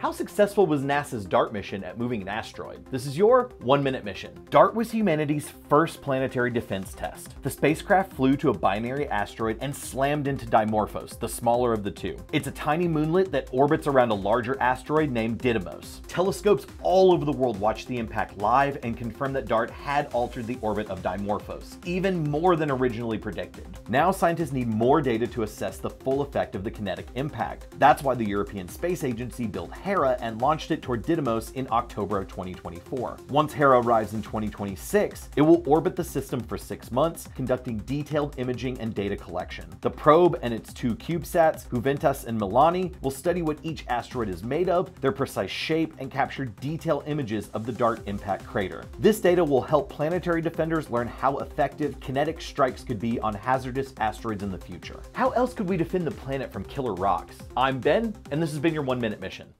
How successful was NASA's DART mission at moving an asteroid? This is your one minute mission. DART was humanity's first planetary defense test. The spacecraft flew to a binary asteroid and slammed into Dimorphos, the smaller of the two. It's a tiny moonlet that orbits around a larger asteroid named Didymos. Telescopes all over the world watched the impact live and confirmed that DART had altered the orbit of Dimorphos, even more than originally predicted. Now scientists need more data to assess the full effect of the kinetic impact. That's why the European Space Agency built Hera and launched it toward Didymos in October of 2024. Once Hera arrives in 2026, it will orbit the system for six months, conducting detailed imaging and data collection. The probe and its two CubeSats, Juventas and Milani, will study what each asteroid is made of, their precise shape, and capture detailed images of the DART impact crater. This data will help planetary defenders learn how effective kinetic strikes could be on hazardous asteroids in the future. How else could we defend the planet from killer rocks? I'm Ben, and this has been your one minute mission.